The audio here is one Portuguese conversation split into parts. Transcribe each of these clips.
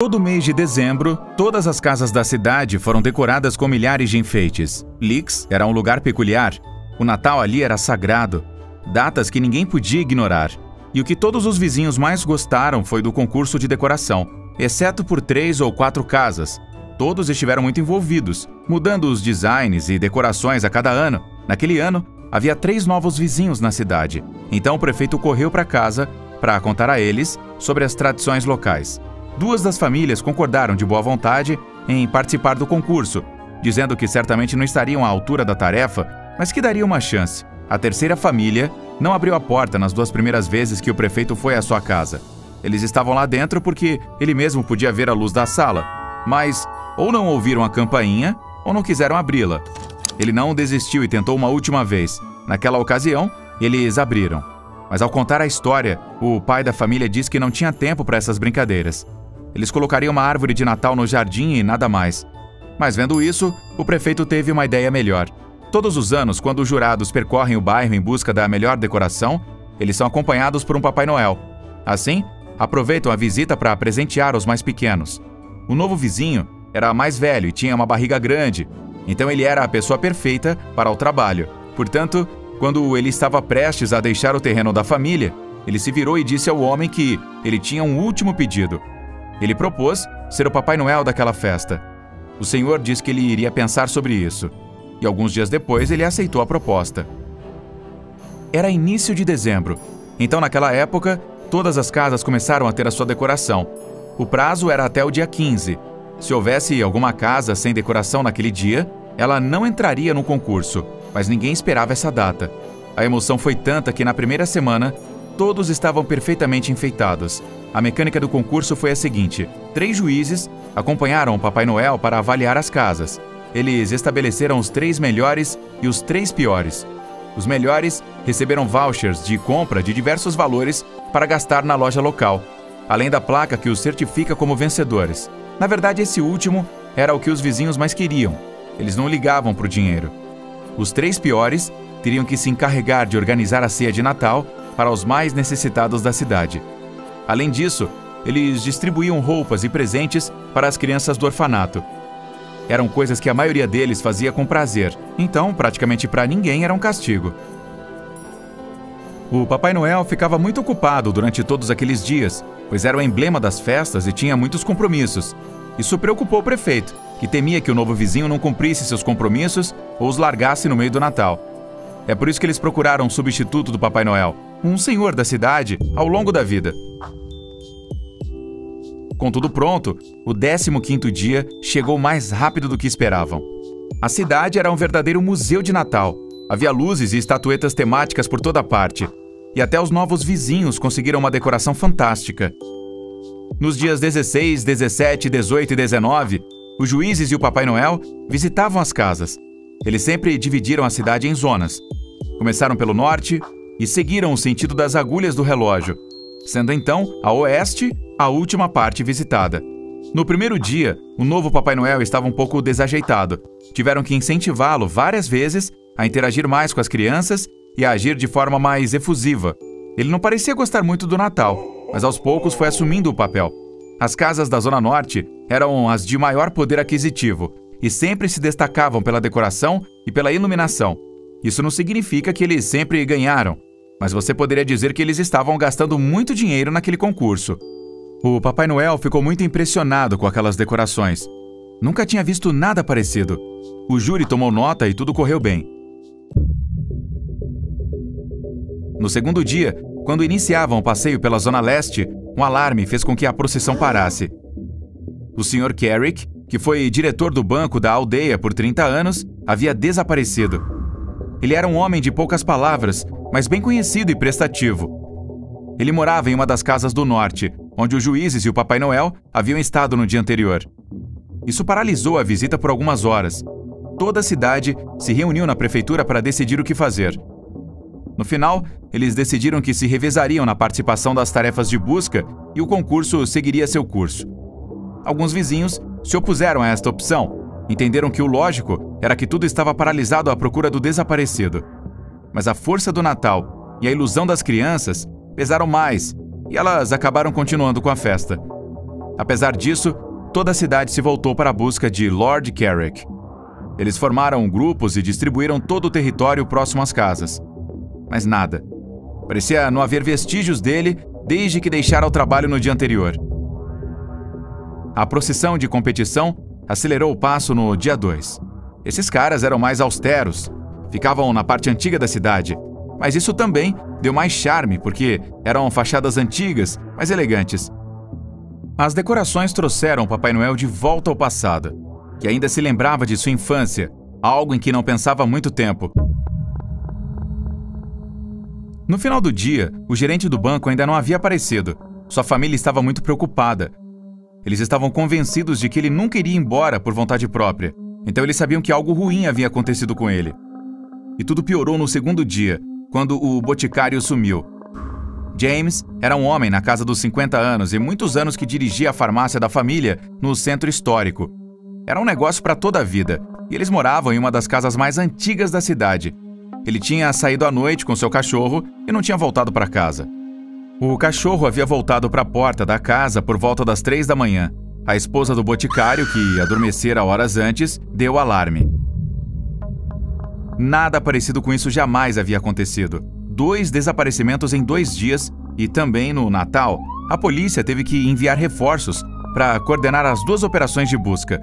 Todo mês de dezembro, todas as casas da cidade foram decoradas com milhares de enfeites. Leaks era um lugar peculiar. O Natal ali era sagrado. Datas que ninguém podia ignorar. E o que todos os vizinhos mais gostaram foi do concurso de decoração, exceto por três ou quatro casas. Todos estiveram muito envolvidos, mudando os designs e decorações a cada ano. Naquele ano, havia três novos vizinhos na cidade. Então o prefeito correu para casa para contar a eles sobre as tradições locais. Duas das famílias concordaram de boa vontade em participar do concurso, dizendo que certamente não estariam à altura da tarefa, mas que daria uma chance. A terceira família não abriu a porta nas duas primeiras vezes que o prefeito foi à sua casa. Eles estavam lá dentro porque ele mesmo podia ver a luz da sala, mas ou não ouviram a campainha ou não quiseram abri-la. Ele não desistiu e tentou uma última vez. Naquela ocasião, eles abriram. Mas ao contar a história, o pai da família disse que não tinha tempo para essas brincadeiras. Eles colocariam uma árvore de Natal no jardim e nada mais. Mas vendo isso, o prefeito teve uma ideia melhor. Todos os anos, quando os jurados percorrem o bairro em busca da melhor decoração, eles são acompanhados por um Papai Noel. Assim, aproveitam a visita para presentear os mais pequenos. O novo vizinho era mais velho e tinha uma barriga grande, então ele era a pessoa perfeita para o trabalho. Portanto, quando ele estava prestes a deixar o terreno da família, ele se virou e disse ao homem que ele tinha um último pedido. Ele propôs ser o Papai Noel daquela festa. O senhor disse que ele iria pensar sobre isso, e alguns dias depois ele aceitou a proposta. Era início de dezembro, então naquela época todas as casas começaram a ter a sua decoração. O prazo era até o dia 15. Se houvesse alguma casa sem decoração naquele dia, ela não entraria no concurso, mas ninguém esperava essa data. A emoção foi tanta que na primeira semana todos estavam perfeitamente enfeitados. A mecânica do concurso foi a seguinte: três juízes acompanharam o Papai Noel para avaliar as casas. Eles estabeleceram os três melhores e os três piores. Os melhores receberam vouchers de compra de diversos valores para gastar na loja local, além da placa que os certifica como vencedores. Na verdade, esse último era o que os vizinhos mais queriam. Eles não ligavam para o dinheiro. Os três piores teriam que se encarregar de organizar a ceia de Natal para os mais necessitados da cidade. Além disso, eles distribuíam roupas e presentes para as crianças do orfanato. Eram coisas que a maioria deles fazia com prazer, então praticamente para ninguém era um castigo. O Papai Noel ficava muito ocupado durante todos aqueles dias, pois era o emblema das festas e tinha muitos compromissos. Isso preocupou o prefeito, que temia que o novo vizinho não cumprisse seus compromissos ou os largasse no meio do Natal. É por isso que eles procuraram um substituto do Papai Noel, um senhor da cidade ao longo da vida. Com tudo pronto, o 15º dia chegou mais rápido do que esperavam. A cidade era um verdadeiro museu de Natal. Havia luzes e estatuetas temáticas por toda parte. E até os novos vizinhos conseguiram uma decoração fantástica. Nos dias 16, 17, 18 e 19, os juízes e o Papai Noel visitavam as casas. Eles sempre dividiram a cidade em zonas. Começaram pelo norte, e seguiram o sentido das agulhas do relógio, sendo então a oeste a última parte visitada. No primeiro dia, o novo Papai Noel estava um pouco desajeitado. Tiveram que incentivá-lo várias vezes a interagir mais com as crianças e a agir de forma mais efusiva. Ele não parecia gostar muito do Natal, mas aos poucos foi assumindo o papel. As casas da Zona Norte eram as de maior poder aquisitivo e sempre se destacavam pela decoração e pela iluminação. Isso não significa que eles sempre ganharam, mas você poderia dizer que eles estavam gastando muito dinheiro naquele concurso. O Papai Noel ficou muito impressionado com aquelas decorações. Nunca tinha visto nada parecido. O júri tomou nota e tudo correu bem. No segundo dia, quando iniciavam o passeio pela Zona Leste, um alarme fez com que a procissão parasse. O Sr. Carrick, que foi diretor do banco da aldeia por 30 anos, havia desaparecido. Ele era um homem de poucas palavras mas bem conhecido e prestativo. Ele morava em uma das casas do norte, onde os juízes e o Papai Noel haviam estado no dia anterior. Isso paralisou a visita por algumas horas. Toda a cidade se reuniu na prefeitura para decidir o que fazer. No final, eles decidiram que se revezariam na participação das tarefas de busca e o concurso seguiria seu curso. Alguns vizinhos se opuseram a esta opção, entenderam que o lógico era que tudo estava paralisado à procura do desaparecido mas a força do Natal e a ilusão das crianças pesaram mais e elas acabaram continuando com a festa. Apesar disso, toda a cidade se voltou para a busca de Lord Carrick. Eles formaram grupos e distribuíram todo o território próximo às casas. Mas nada. Parecia não haver vestígios dele desde que deixara o trabalho no dia anterior. A procissão de competição acelerou o passo no dia 2. Esses caras eram mais austeros, ficavam na parte antiga da cidade, mas isso também deu mais charme porque eram fachadas antigas, mais elegantes. As decorações trouxeram Papai Noel de volta ao passado, que ainda se lembrava de sua infância, algo em que não pensava há muito tempo. No final do dia, o gerente do banco ainda não havia aparecido. Sua família estava muito preocupada. Eles estavam convencidos de que ele nunca iria embora por vontade própria, então eles sabiam que algo ruim havia acontecido com ele. E tudo piorou no segundo dia, quando o boticário sumiu. James era um homem na casa dos 50 anos e muitos anos que dirigia a farmácia da família no centro histórico. Era um negócio para toda a vida, e eles moravam em uma das casas mais antigas da cidade. Ele tinha saído à noite com seu cachorro e não tinha voltado para casa. O cachorro havia voltado para a porta da casa por volta das três da manhã. A esposa do boticário, que adormecera horas antes, deu alarme. Nada parecido com isso jamais havia acontecido. Dois desaparecimentos em dois dias e também no Natal, a polícia teve que enviar reforços para coordenar as duas operações de busca.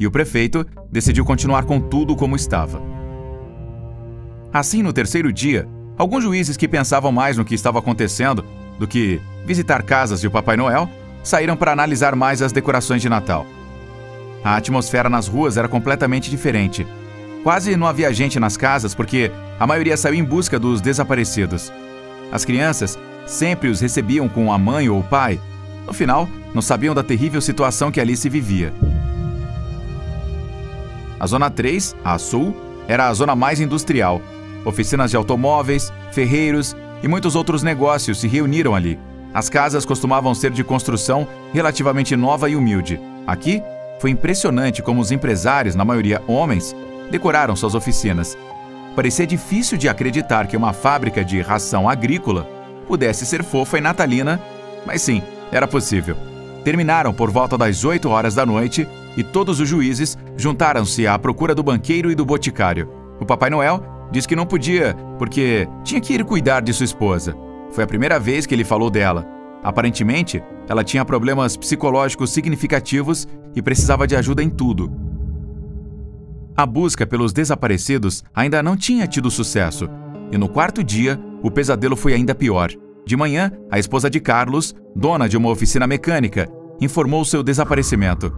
E o prefeito decidiu continuar com tudo como estava. Assim, no terceiro dia, alguns juízes que pensavam mais no que estava acontecendo do que visitar casas de Papai Noel saíram para analisar mais as decorações de Natal. A atmosfera nas ruas era completamente diferente Quase não havia gente nas casas porque a maioria saiu em busca dos desaparecidos. As crianças sempre os recebiam com a mãe ou o pai. No final, não sabiam da terrível situação que ali se vivia. A Zona 3, a Sul, era a zona mais industrial. Oficinas de automóveis, ferreiros e muitos outros negócios se reuniram ali. As casas costumavam ser de construção relativamente nova e humilde. Aqui, foi impressionante como os empresários, na maioria homens, decoraram suas oficinas. Parecia difícil de acreditar que uma fábrica de ração agrícola pudesse ser fofa e natalina, mas sim, era possível. Terminaram por volta das 8 horas da noite e todos os juízes juntaram-se à procura do banqueiro e do boticário. O Papai Noel disse que não podia porque tinha que ir cuidar de sua esposa. Foi a primeira vez que ele falou dela. Aparentemente, ela tinha problemas psicológicos significativos e precisava de ajuda em tudo. A busca pelos desaparecidos ainda não tinha tido sucesso, e no quarto dia, o pesadelo foi ainda pior. De manhã, a esposa de Carlos, dona de uma oficina mecânica, informou seu desaparecimento.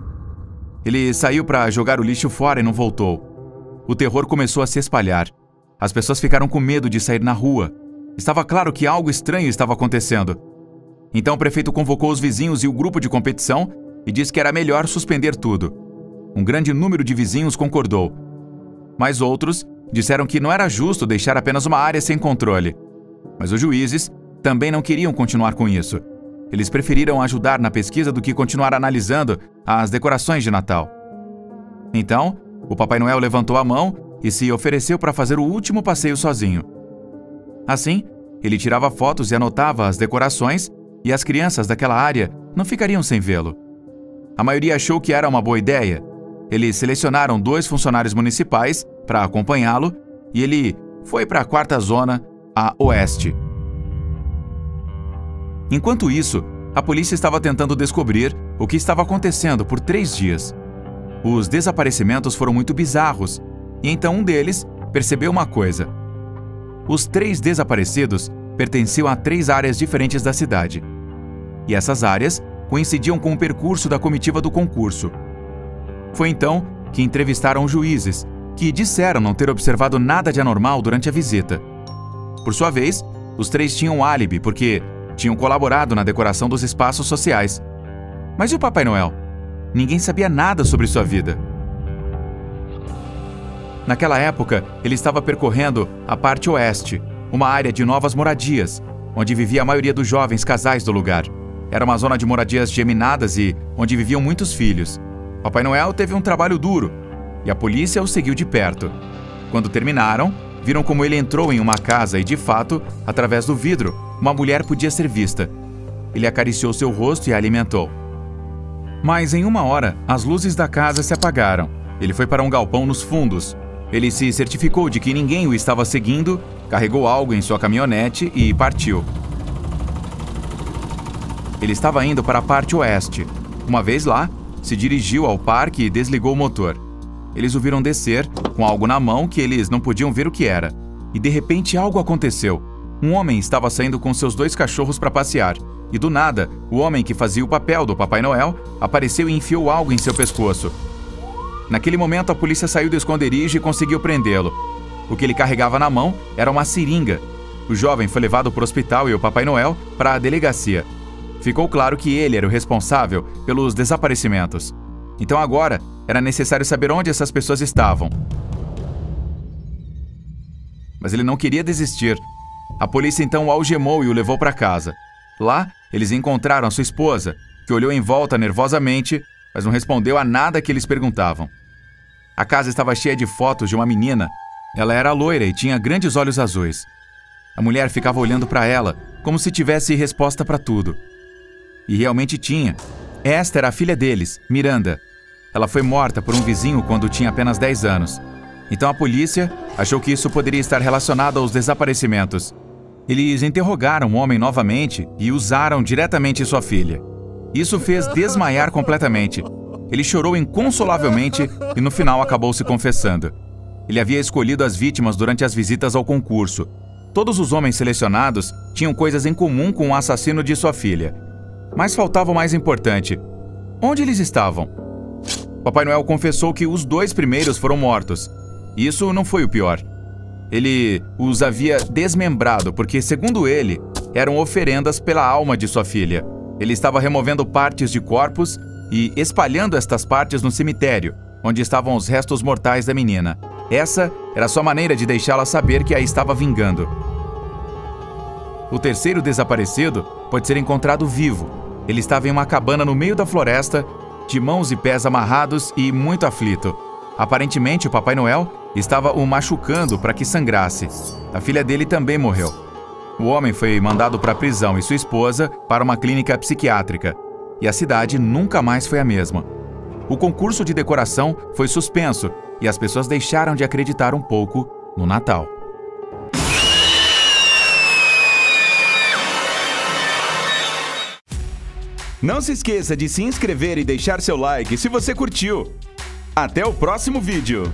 Ele saiu para jogar o lixo fora e não voltou. O terror começou a se espalhar. As pessoas ficaram com medo de sair na rua. Estava claro que algo estranho estava acontecendo. Então o prefeito convocou os vizinhos e o grupo de competição e disse que era melhor suspender tudo. Um grande número de vizinhos concordou. Mas outros disseram que não era justo deixar apenas uma área sem controle. Mas os juízes também não queriam continuar com isso. Eles preferiram ajudar na pesquisa do que continuar analisando as decorações de Natal. Então, o Papai Noel levantou a mão e se ofereceu para fazer o último passeio sozinho. Assim, ele tirava fotos e anotava as decorações, e as crianças daquela área não ficariam sem vê-lo. A maioria achou que era uma boa ideia, eles selecionaram dois funcionários municipais para acompanhá-lo e ele foi para a quarta zona, a oeste. Enquanto isso, a polícia estava tentando descobrir o que estava acontecendo por três dias. Os desaparecimentos foram muito bizarros, e então um deles percebeu uma coisa. Os três desaparecidos pertenciam a três áreas diferentes da cidade. E essas áreas coincidiam com o percurso da comitiva do concurso. Foi então que entrevistaram juízes, que disseram não ter observado nada de anormal durante a visita. Por sua vez, os três tinham álibi porque tinham colaborado na decoração dos espaços sociais. Mas e o Papai Noel? Ninguém sabia nada sobre sua vida. Naquela época, ele estava percorrendo a parte oeste, uma área de novas moradias, onde vivia a maioria dos jovens casais do lugar. Era uma zona de moradias geminadas e onde viviam muitos filhos. Papai Noel teve um trabalho duro e a polícia o seguiu de perto. Quando terminaram, viram como ele entrou em uma casa e, de fato, através do vidro, uma mulher podia ser vista. Ele acariciou seu rosto e a alimentou. Mas em uma hora, as luzes da casa se apagaram. Ele foi para um galpão nos fundos. Ele se certificou de que ninguém o estava seguindo, carregou algo em sua caminhonete e partiu. Ele estava indo para a parte oeste. Uma vez lá, se dirigiu ao parque e desligou o motor. Eles o viram descer, com algo na mão que eles não podiam ver o que era. E de repente algo aconteceu. Um homem estava saindo com seus dois cachorros para passear. E do nada, o homem que fazia o papel do Papai Noel apareceu e enfiou algo em seu pescoço. Naquele momento, a polícia saiu do esconderijo e conseguiu prendê-lo. O que ele carregava na mão era uma seringa. O jovem foi levado para o hospital e o Papai Noel para a delegacia. Ficou claro que ele era o responsável pelos desaparecimentos. Então agora era necessário saber onde essas pessoas estavam. Mas ele não queria desistir. A polícia então o algemou e o levou para casa. Lá, eles encontraram sua esposa, que olhou em volta nervosamente, mas não respondeu a nada que eles perguntavam. A casa estava cheia de fotos de uma menina. Ela era loira e tinha grandes olhos azuis. A mulher ficava olhando para ela, como se tivesse resposta para tudo. E realmente tinha. Esta era a filha deles, Miranda. Ela foi morta por um vizinho quando tinha apenas 10 anos. Então a polícia achou que isso poderia estar relacionado aos desaparecimentos. Eles interrogaram o homem novamente e usaram diretamente sua filha. Isso fez desmaiar completamente. Ele chorou inconsolavelmente e no final acabou se confessando. Ele havia escolhido as vítimas durante as visitas ao concurso. Todos os homens selecionados tinham coisas em comum com o assassino de sua filha. Mas faltava o mais importante: onde eles estavam? Papai Noel confessou que os dois primeiros foram mortos. Isso não foi o pior. Ele os havia desmembrado porque, segundo ele, eram oferendas pela alma de sua filha. Ele estava removendo partes de corpos e espalhando estas partes no cemitério, onde estavam os restos mortais da menina. Essa era sua maneira de deixá-la saber que a estava vingando. O terceiro desaparecido pode ser encontrado vivo. Ele estava em uma cabana no meio da floresta, de mãos e pés amarrados e muito aflito. Aparentemente, o Papai Noel estava o machucando para que sangrasse. A filha dele também morreu. O homem foi mandado para a prisão e sua esposa para uma clínica psiquiátrica. E a cidade nunca mais foi a mesma. O concurso de decoração foi suspenso e as pessoas deixaram de acreditar um pouco no Natal. Não se esqueça de se inscrever e deixar seu like se você curtiu. Até o próximo vídeo!